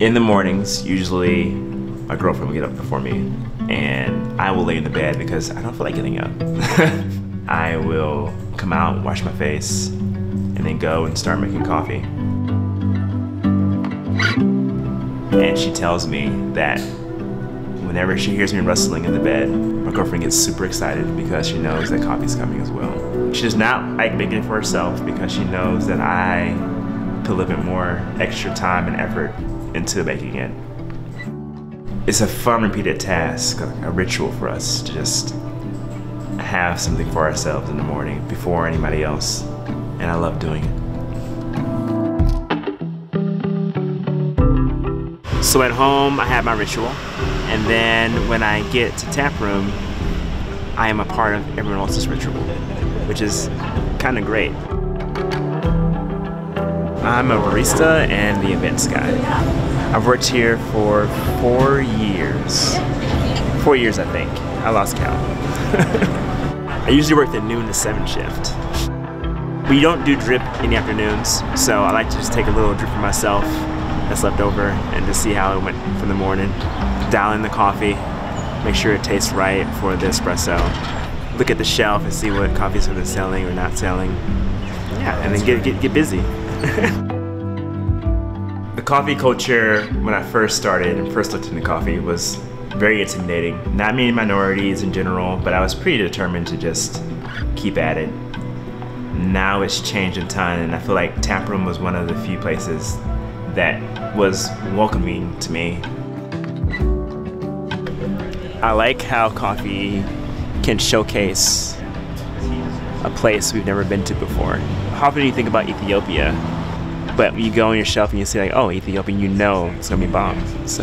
In the mornings, usually my girlfriend will get up before me and I will lay in the bed because I don't feel like getting up. I will come out, wash my face, and then go and start making coffee. And she tells me that whenever she hears me rustling in the bed, my girlfriend gets super excited because she knows that coffee's coming as well. She does not like making it for herself because she knows that I put a little bit more extra time and effort into making it. It's a fun repeated task, a ritual for us to just have something for ourselves in the morning before anybody else. And I love doing it. So at home, I have my ritual. And then when I get to Taproom, I am a part of everyone else's ritual, which is kind of great. I'm a barista and the events guy. I've worked here for four years. Four years, I think. I lost count. I usually work the noon to seven shift. We don't do drip in the afternoons, so I like to just take a little drip for myself that's left over and to see how it went from the morning. Dial in the coffee, make sure it tastes right for the espresso. Look at the shelf and see what coffees are selling or not selling. Yeah, and then get, get, get busy. the coffee culture, when I first started and first looked into coffee, was very intimidating. Not many minorities in general, but I was pretty determined to just keep at it. Now it's changed a ton, and I feel like Taproom was one of the few places that was welcoming to me. I like how coffee can showcase a place we've never been to before. How often you think about Ethiopia, but you go on your shelf and you see like, oh, Ethiopia, you know it's gonna be bomb. So.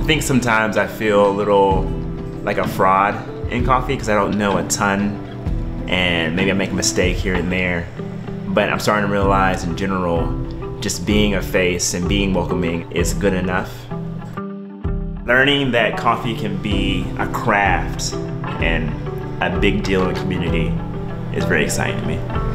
I think sometimes I feel a little like a fraud in coffee because I don't know a ton and maybe I make a mistake here and there. But I'm starting to realize in general, just being a face and being welcoming is good enough. Learning that coffee can be a craft and a big deal in the community is very exciting to me.